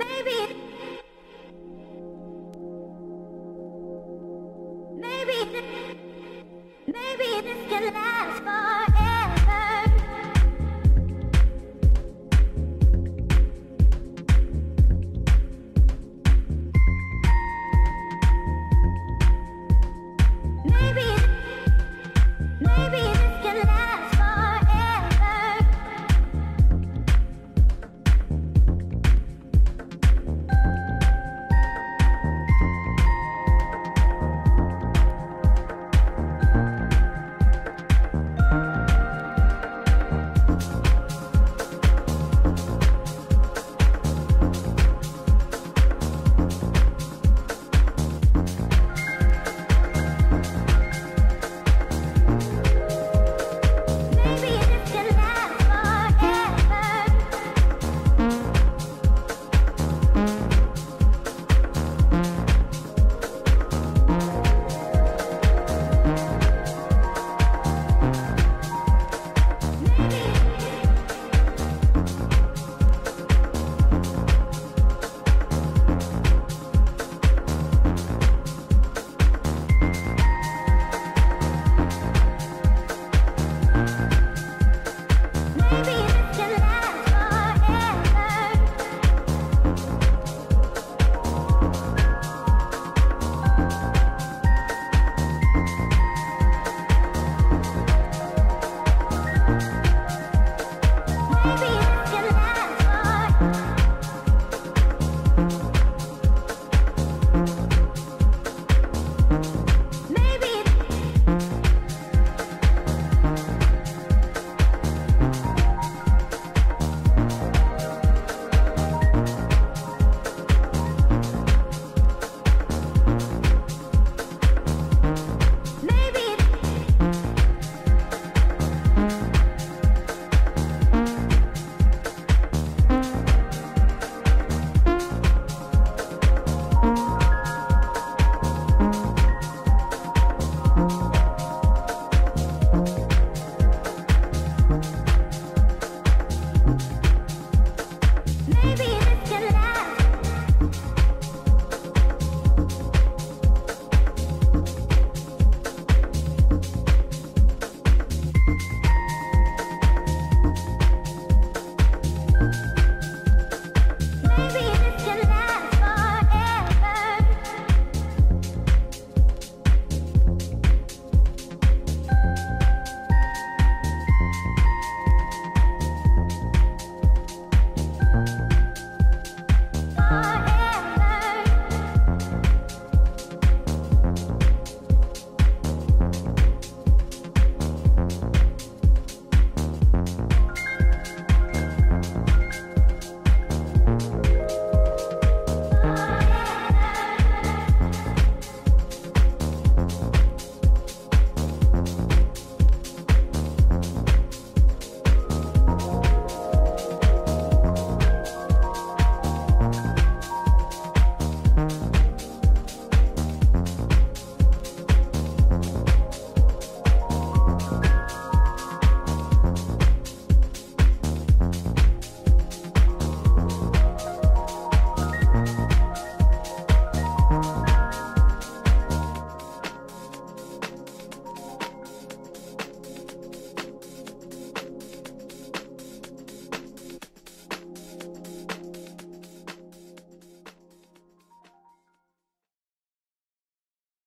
Maybe